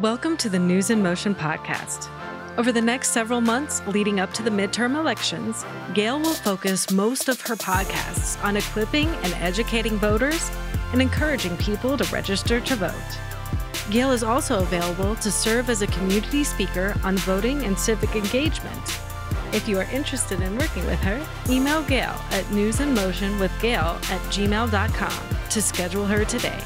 Welcome to the News in Motion podcast. Over the next several months leading up to the midterm elections, Gail will focus most of her podcasts on equipping and educating voters and encouraging people to register to vote. Gail is also available to serve as a community speaker on voting and civic engagement. If you are interested in working with her, email Gail at newsinmotionwithgail at gmail.com to schedule her today.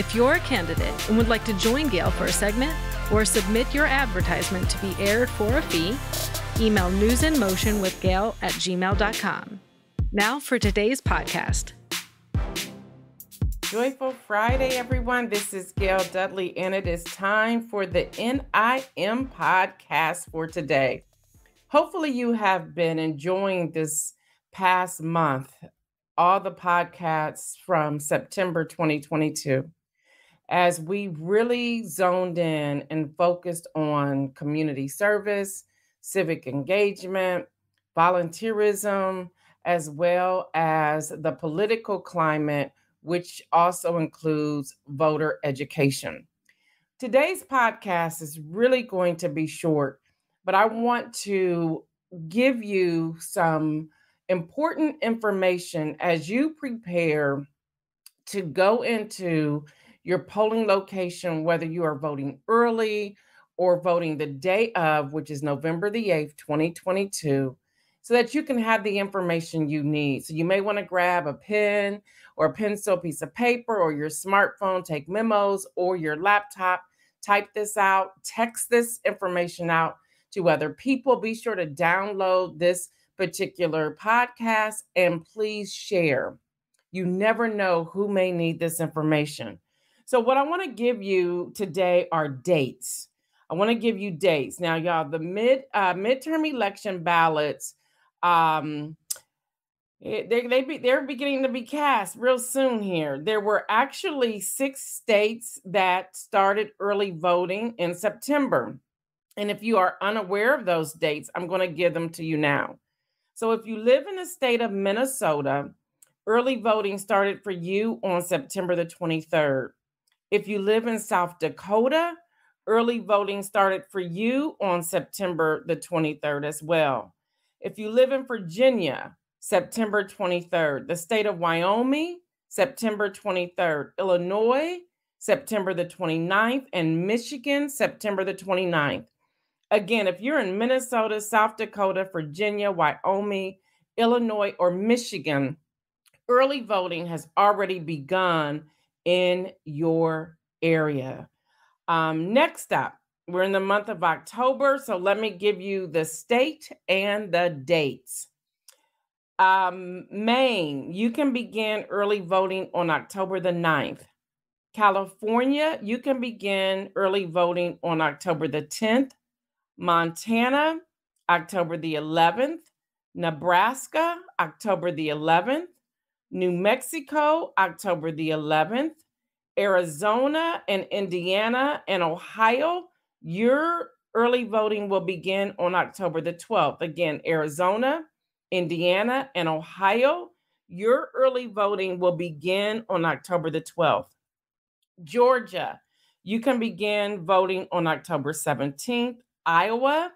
If you're a candidate and would like to join Gail for a segment or submit your advertisement to be aired for a fee, email newsinmotionwithgail at gmail.com. Now for today's podcast. Joyful Friday, everyone. This is Gail Dudley, and it is time for the NIM podcast for today. Hopefully, you have been enjoying this past month, all the podcasts from September 2022 as we really zoned in and focused on community service, civic engagement, volunteerism, as well as the political climate, which also includes voter education. Today's podcast is really going to be short, but I want to give you some important information as you prepare to go into your polling location, whether you are voting early or voting the day of, which is November the 8th, 2022, so that you can have the information you need. So you may want to grab a pen or a pencil, piece of paper, or your smartphone, take memos, or your laptop, type this out, text this information out to other people. Be sure to download this particular podcast and please share. You never know who may need this information. So, what I want to give you today are dates. I want to give you dates. Now, y'all, the mid uh, midterm election ballots, um, eh, they they be, they're beginning to be cast real soon. Here, there were actually six states that started early voting in September, and if you are unaware of those dates, I'm going to give them to you now. So, if you live in the state of Minnesota, early voting started for you on September the 23rd. If you live in South Dakota, early voting started for you on September the 23rd as well. If you live in Virginia, September 23rd. The state of Wyoming, September 23rd. Illinois, September the 29th. And Michigan, September the 29th. Again, if you're in Minnesota, South Dakota, Virginia, Wyoming, Illinois, or Michigan, early voting has already begun in your area. Um, next up, we're in the month of October, so let me give you the state and the dates. Um, Maine, you can begin early voting on October the 9th. California, you can begin early voting on October the 10th. Montana, October the 11th. Nebraska, October the 11th. New Mexico, October the 11th. Arizona and Indiana and Ohio, your early voting will begin on October the 12th. Again, Arizona, Indiana, and Ohio, your early voting will begin on October the 12th. Georgia, you can begin voting on October 17th. Iowa,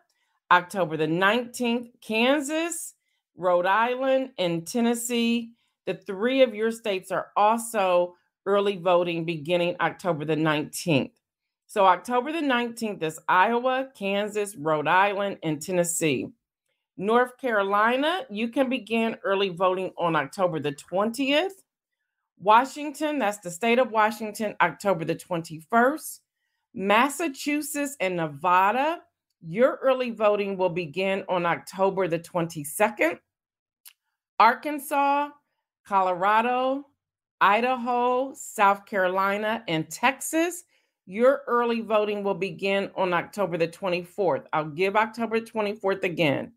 October the 19th. Kansas, Rhode Island, and Tennessee, the three of your states are also early voting beginning October the 19th. So, October the 19th is Iowa, Kansas, Rhode Island, and Tennessee. North Carolina, you can begin early voting on October the 20th. Washington, that's the state of Washington, October the 21st. Massachusetts and Nevada, your early voting will begin on October the 22nd. Arkansas, Colorado, Idaho, South Carolina, and Texas. Your early voting will begin on October the 24th. I'll give October 24th again.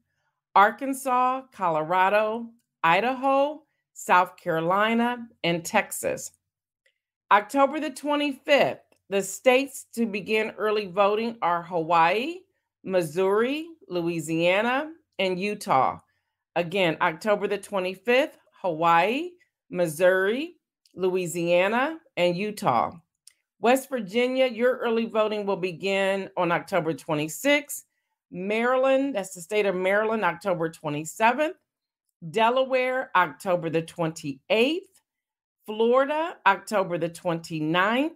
Arkansas, Colorado, Idaho, South Carolina, and Texas. October the 25th, the states to begin early voting are Hawaii, Missouri, Louisiana, and Utah. Again, October the 25th, Hawaii, Missouri, Louisiana, and Utah. West Virginia, your early voting will begin on October 26th. Maryland, that's the state of Maryland, October 27th. Delaware, October the 28th. Florida, October the 29th.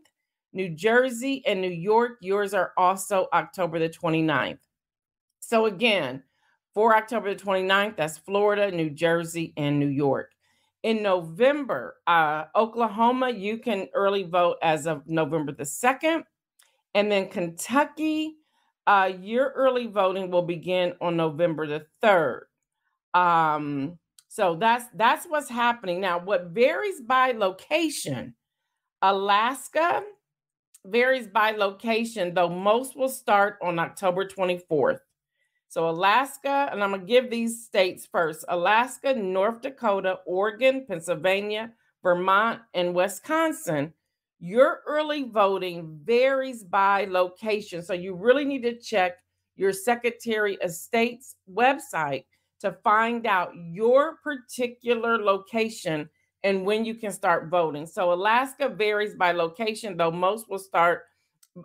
New Jersey and New York, yours are also October the 29th. So again, for October the 29th, that's Florida, New Jersey, and New York. In November, uh, Oklahoma, you can early vote as of November the 2nd. And then Kentucky, uh, your early voting will begin on November the 3rd. Um, so that's that's what's happening now. What varies by location, Alaska varies by location, though most will start on October 24th. So Alaska, and I'm gonna give these states first: Alaska, North Dakota, Oregon, Pennsylvania, Vermont, and Wisconsin. Your early voting varies by location, so you really need to check your Secretary of State's website to find out your particular location and when you can start voting. So Alaska varies by location, though most will start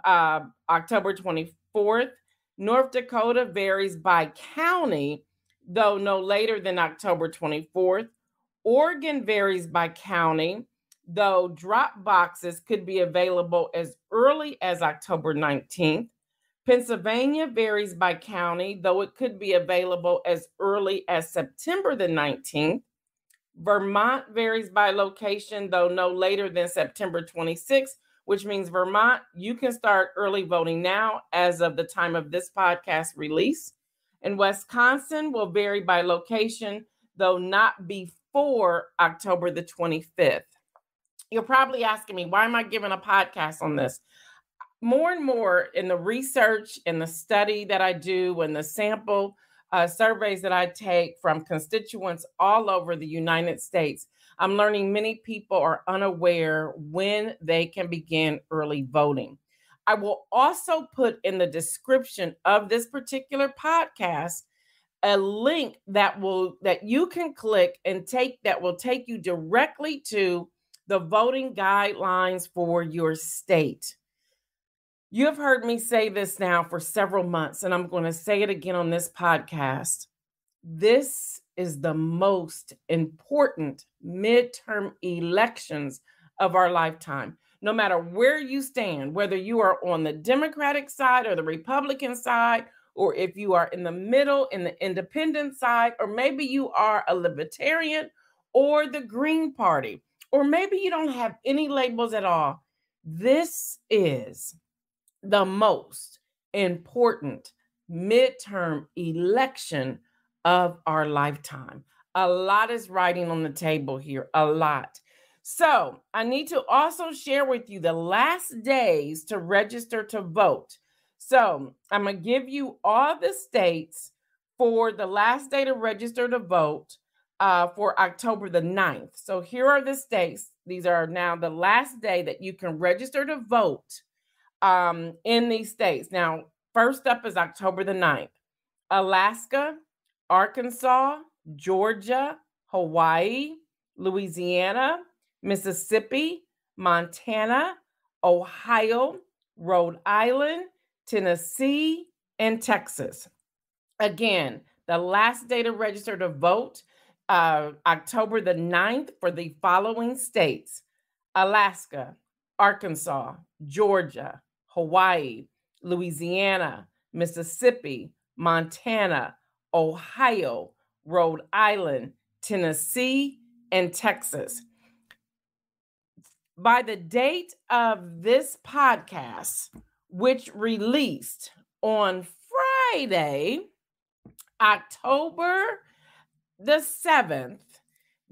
uh, October 24th. North Dakota varies by county, though no later than October 24th. Oregon varies by county, though drop boxes could be available as early as October 19th. Pennsylvania varies by county, though it could be available as early as September the 19th. Vermont varies by location, though no later than September 26th, which means Vermont, you can start early voting now as of the time of this podcast release. And Wisconsin will vary by location, though not before October the 25th. You're probably asking me, why am I giving a podcast on this? more and more in the research and the study that I do and the sample uh, surveys that I take from constituents all over the United States, I'm learning many people are unaware when they can begin early voting. I will also put in the description of this particular podcast a link that will that you can click and take that will take you directly to the voting guidelines for your state. You have heard me say this now for several months, and I'm going to say it again on this podcast. This is the most important midterm elections of our lifetime. No matter where you stand, whether you are on the Democratic side or the Republican side, or if you are in the middle, in the independent side, or maybe you are a libertarian or the Green Party, or maybe you don't have any labels at all. This is the most important midterm election of our lifetime. A lot is writing on the table here, a lot. So, I need to also share with you the last days to register to vote. So, I'm going to give you all the states for the last day to register to vote uh, for October the 9th. So, here are the states. These are now the last day that you can register to vote um, in these states. Now, first up is October the 9th Alaska, Arkansas, Georgia, Hawaii, Louisiana, Mississippi, Montana, Ohio, Rhode Island, Tennessee, and Texas. Again, the last day to register to vote, uh, October the 9th, for the following states Alaska, Arkansas, Georgia, Hawaii, Louisiana, Mississippi, Montana, Ohio, Rhode Island, Tennessee, and Texas. By the date of this podcast, which released on Friday, October the 7th,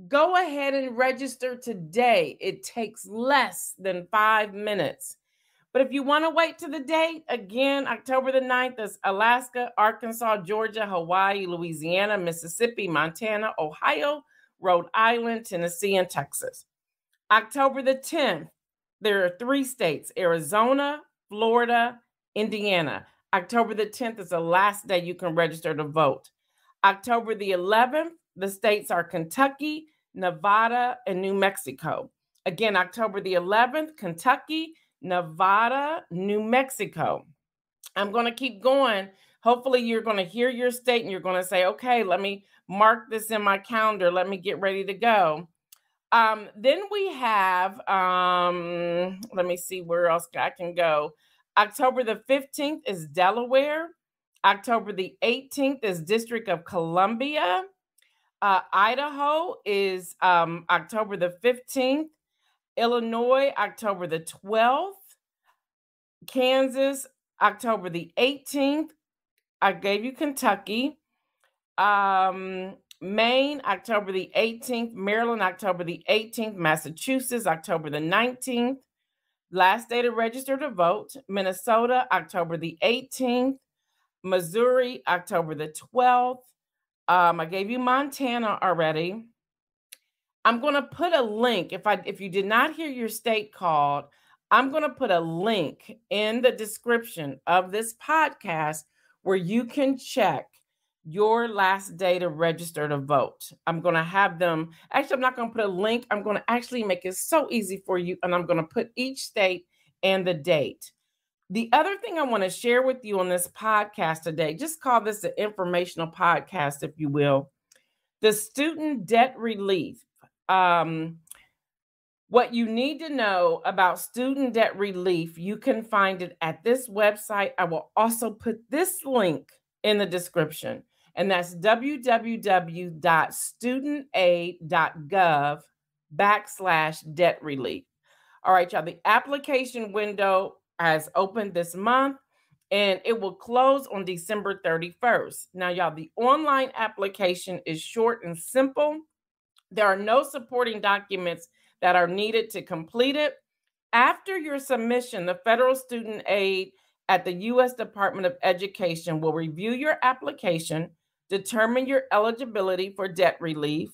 go ahead and register today. It takes less than five minutes. But if you want to wait to the date, again, October the 9th is Alaska, Arkansas, Georgia, Hawaii, Louisiana, Mississippi, Montana, Ohio, Rhode Island, Tennessee, and Texas. October the 10th, there are three states Arizona, Florida, Indiana. October the 10th is the last day you can register to vote. October the 11th, the states are Kentucky, Nevada, and New Mexico. Again, October the 11th, Kentucky, Nevada, New Mexico. I'm going to keep going. Hopefully, you're going to hear your state and you're going to say, okay, let me mark this in my calendar. Let me get ready to go. Um, then we have, um, let me see where else I can go. October the 15th is Delaware. October the 18th is District of Columbia. Uh, Idaho is um, October the 15th. Illinois, October the 12th. Kansas, October the 18th. I gave you Kentucky. Um, Maine, October the 18th. Maryland, October the 18th. Massachusetts, October the 19th. Last day to register to vote. Minnesota, October the 18th. Missouri, October the 12th. Um, I gave you Montana already. I'm going to put a link. If I if you did not hear your state called, I'm going to put a link in the description of this podcast where you can check your last day to register to vote. I'm going to have them. Actually, I'm not going to put a link. I'm going to actually make it so easy for you and I'm going to put each state and the date. The other thing I want to share with you on this podcast today, just call this an informational podcast, if you will, the student debt relief. Um, what you need to know about student debt relief, you can find it at this website. I will also put this link in the description, and that's www.studentaid.gov backslash debt relief. All right, y'all, the application window has opened this month and it will close on December 31st. Now, y'all, the online application is short and simple. There are no supporting documents that are needed to complete it. After your submission, the federal student aid at the U.S. Department of Education will review your application, determine your eligibility for debt relief,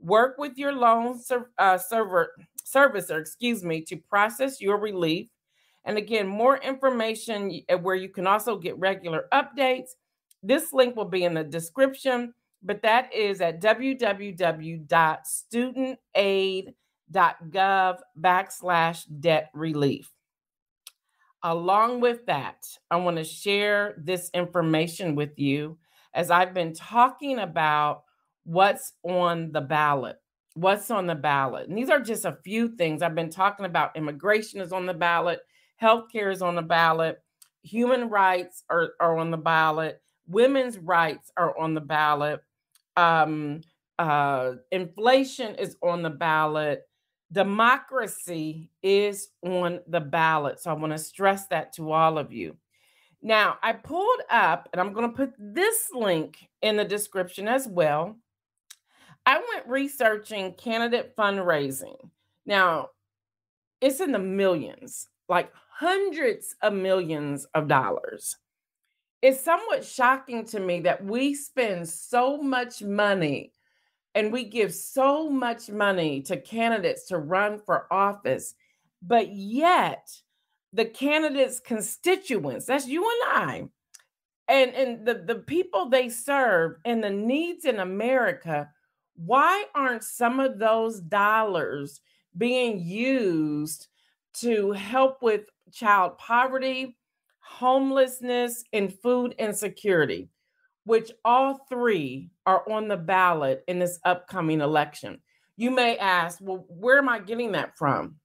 work with your loan ser- uh, server, servicer, excuse me, to process your relief, and again, more information uh, where you can also get regular updates. This link will be in the description, but that is at www.studentaid.gov backslash debt relief. Along with that, I want to share this information with you as I've been talking about what's on the ballot. What's on the ballot? And these are just a few things. I've been talking about immigration is on the ballot, healthcare is on the ballot, human rights are, are on the ballot, women's rights are on the ballot, um, uh, inflation is on the ballot, democracy is on the ballot. So I want to stress that to all of you. Now, I pulled up, and I'm going to put this link in the description as well. I went researching candidate fundraising. Now, it's in the millions, like hundreds of millions of dollars. It's somewhat shocking to me that we spend so much money and we give so much money to candidates to run for office, but yet the candidates' constituents, that's you and I, and, and the, the people they serve and the needs in America, why aren't some of those dollars being used to help with child poverty, homelessness, and food insecurity, which all three are on the ballot in this upcoming election. You may ask, well, where am I getting that from?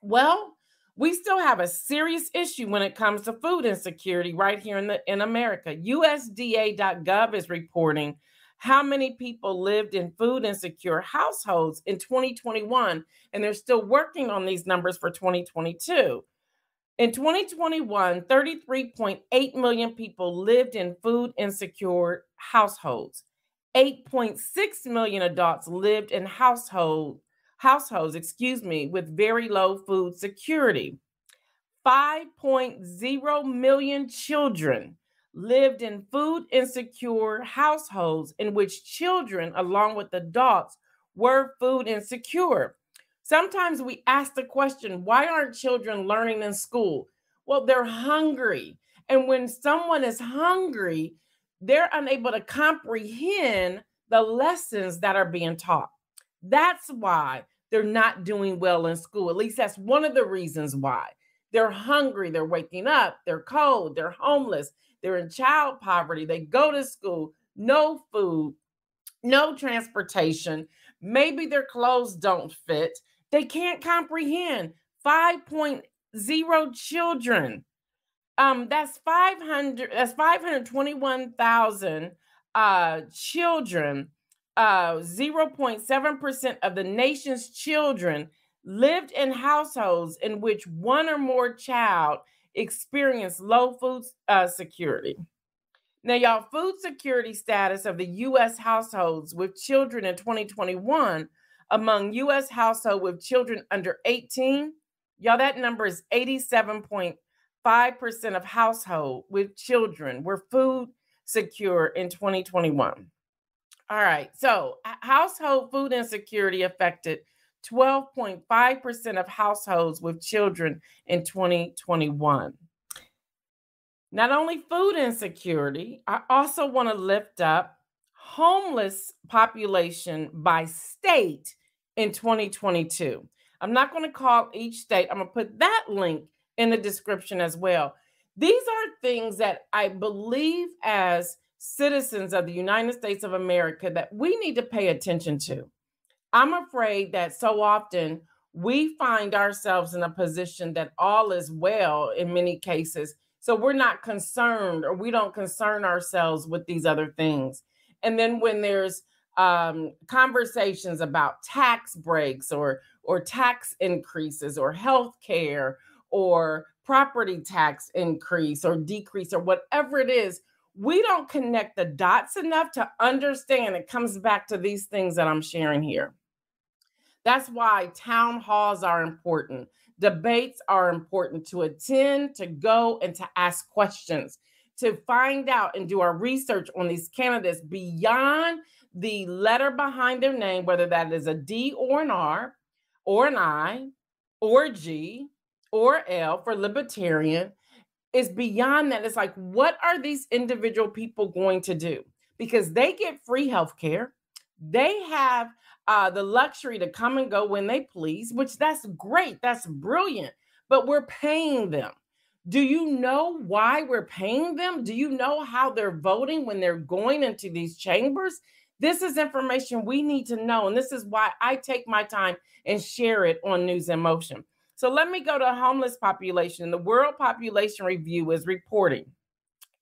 Well, we still have a serious issue when it comes to food insecurity right here in the in America. USDA.gov is reporting how many people lived in food insecure households in 2021 and they're still working on these numbers for 2022. In 2021, 33.8 million people lived in food insecure households. 8.6 million adults lived in household households, excuse me, with very low food security. 5.0 million children lived in food insecure households in which children along with adults were food insecure. Sometimes we ask the question, why aren't children learning in school? Well, they're hungry. And when someone is hungry, they're unable to comprehend the lessons that are being taught. That's why they're not doing well in school. At least that's one of the reasons why. They're hungry, they're waking up, they're cold, they're homeless, they're in child poverty, they go to school, no food, no transportation. Maybe their clothes don't fit. They can't comprehend 5.0 children. Um, that's 500, that's 521,000 uh, children. Uh, 0.7% of the nation's children lived in households in which one or more child experienced low food uh, security. Now, y'all, food security status of the U.S. households with children in 2021 among U.S. households with children under 18, y'all, that number is 87.5% of households with children were food secure in 2021. All right, so household food insecurity affected 12.5% of households with children in 2021. Not only food insecurity, I also want to lift up homeless population by state in 2022. I'm not going to call each state. I'm going to put that link in the description as well. These are things that I believe as citizens of the United States of America that we need to pay attention to. I'm afraid that so often we find ourselves in a position that all is well in many cases. So we're not concerned or we don't concern ourselves with these other things. And then when there's um, conversations about tax breaks or or tax increases or health care or property tax increase or decrease or whatever it is, we don't connect the dots enough to understand it comes back to these things that I'm sharing here. That's why town halls are important. Debates are important to attend, to go, and to ask questions, to find out and do our research on these candidates beyond the letter behind their name, whether that is a D or an R, or an I, or G, or L for libertarian, is beyond that. It's like, what are these individual people going to do? Because they get free health care, they have uh, the luxury to come and go when they please, which that's great, that's brilliant, but we're paying them. Do you know why we're paying them? Do you know how they're voting when they're going into these chambers? This is information we need to know. And this is why I take my time and share it on News in Motion. So let me go to homeless population. The World Population Review is reporting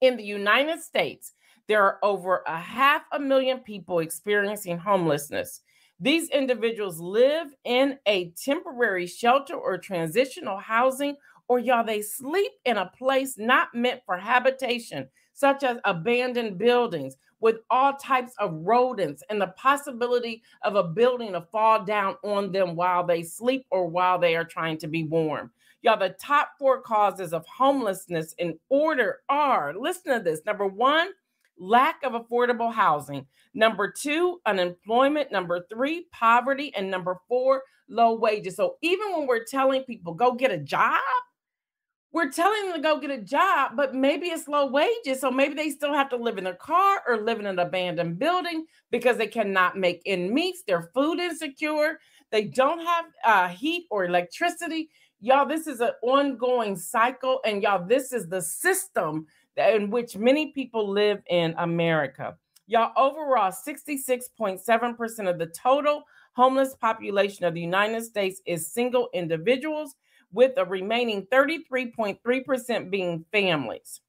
in the United States, there are over a half a million people experiencing homelessness. These individuals live in a temporary shelter or transitional housing, or y'all, they sleep in a place not meant for habitation, such as abandoned buildings with all types of rodents and the possibility of a building to fall down on them while they sleep or while they are trying to be warm. Y'all, the top four causes of homelessness in order are listen to this. Number one, lack of affordable housing. Number two, unemployment. Number three, poverty. And number four, low wages. So even when we're telling people go get a job, we're telling them to go get a job, but maybe it's low wages. So maybe they still have to live in their car or live in an abandoned building because they cannot make end meets. They're food insecure. They don't have uh, heat or electricity. Y'all, this is an ongoing cycle. And y'all, this is the system in which many people live in America. Y'all, overall, 66.7% of the total homeless population of the United States is single individuals, with the remaining 33.3% being families.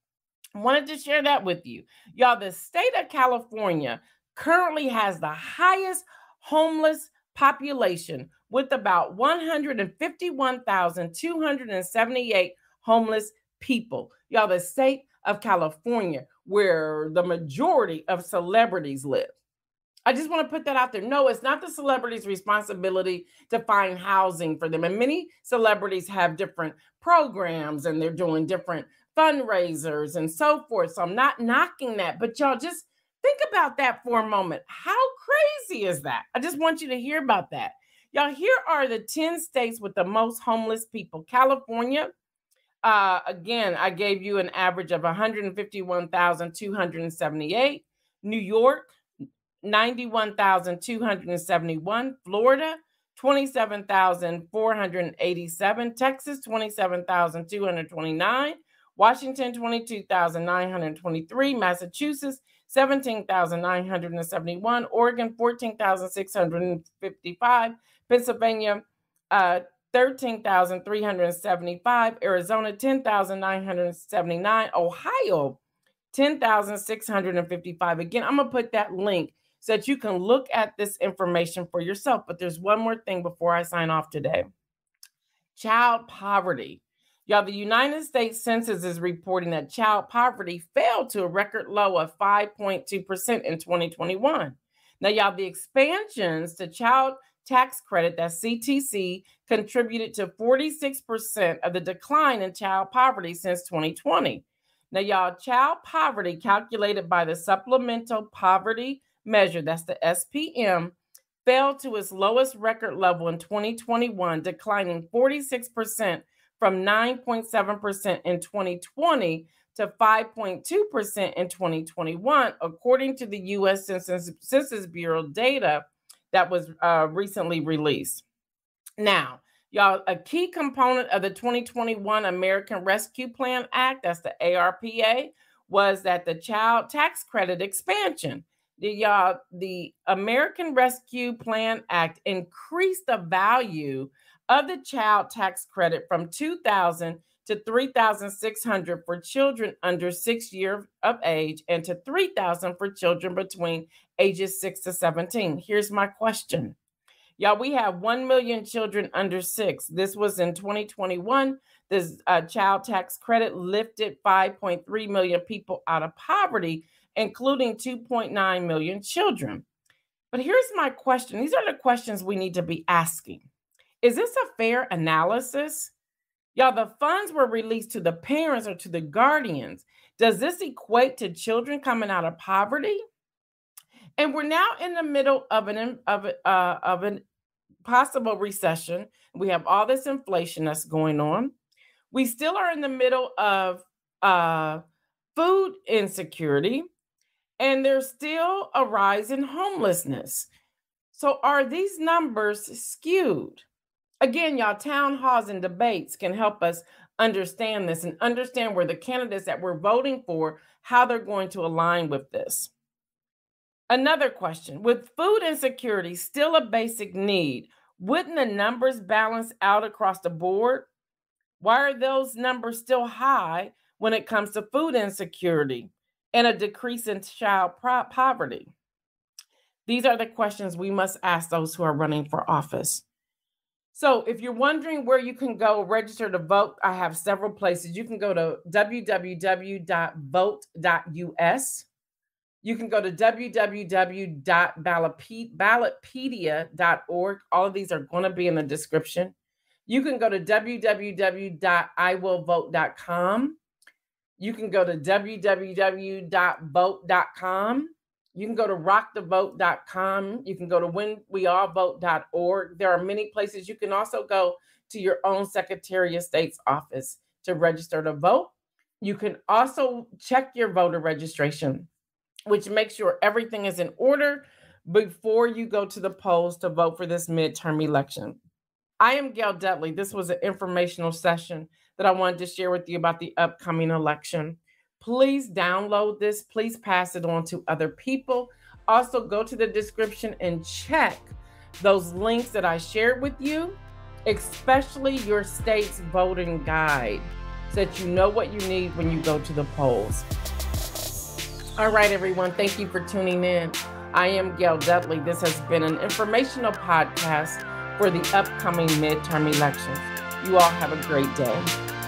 Wanted to share that with you. Y'all, the state of California currently has the highest homeless population with about 151,278 homeless people. Y'all, the state of California, where the majority of celebrities live. I just want to put that out there. No, it's not the celebrity's responsibility to find housing for them. And many celebrities have different programs and they're doing different fundraisers and so forth. So I'm not knocking that, but y'all just think about that for a moment. How crazy is that? I just want you to hear about that. Y'all, here are the 10 states with the most homeless people California, uh, again, I gave you an average of 151,278. New York, 91,271. Florida, 27,487. Texas, 27,229. Washington, 22,923. Massachusetts, 17,971. Oregon, 14,655. Pennsylvania, uh, 13,375. Arizona, 10,979. Ohio, 10,655. Again, I'm going to put that link so that you can look at this information for yourself. But there's one more thing before I sign off today child poverty. Y'all, the United States Census is reporting that child poverty fell to a record low of 5.2% in 2021. Now, y'all, the expansions to child tax credit, that CTC, contributed to 46% of the decline in child poverty since 2020. Now, y'all, child poverty calculated by the Supplemental Poverty Measure, that's the SPM, fell to its lowest record level in 2021, declining 46% from 9.7% in 2020 to 5.2% in 2021, according to the U.S. Census, Census Bureau data that was uh, recently released. Now, y'all, a key component of the 2021 American Rescue Plan Act, that's the ARPA, was that the child tax credit expansion. The, y'all, the American Rescue Plan Act increased the value of the child tax credit from 2000 to 3600 for children under 6 years of age and to 3000 for children between ages 6 to 17. Here's my question. Y'all, we have 1 million children under 6. This was in 2021. This uh, child tax credit lifted 5.3 million people out of poverty, including 2.9 million children. But here's my question. These are the questions we need to be asking. Is this a fair analysis? Y'all, the funds were released to the parents or to the guardians. Does this equate to children coming out of poverty? And we're now in the middle of an of uh, of a possible recession. We have all this inflation that's going on. We still are in the middle of uh, food insecurity, and there's still a rise in homelessness. So, are these numbers skewed? Again, y'all, town halls and debates can help us understand this and understand where the candidates that we're voting for, how they're going to align with this. Another question With food insecurity still a basic need, wouldn't the numbers balance out across the board? Why are those numbers still high when it comes to food insecurity and a decrease in child poverty? These are the questions we must ask those who are running for office. So, if you're wondering where you can go register to vote, I have several places. You can go to www.vote.us. You can go to www.ballotpedia.org. All of these are going to be in the description. You can go to www.iwillvote.com. You can go to www.vote.com. You can go to rockthevote.com. You can go to whenweallvote.org. There are many places. You can also go to your own Secretary of State's office to register to vote. You can also check your voter registration, which makes sure everything is in order before you go to the polls to vote for this midterm election. I am Gail Dudley. This was an informational session that I wanted to share with you about the upcoming election. Please download this. Please pass it on to other people. Also, go to the description and check those links that I shared with you, especially your state's voting guide, so that you know what you need when you go to the polls. All right, everyone. Thank you for tuning in. I am Gail Dudley. This has been an informational podcast for the upcoming midterm elections. You all have a great day.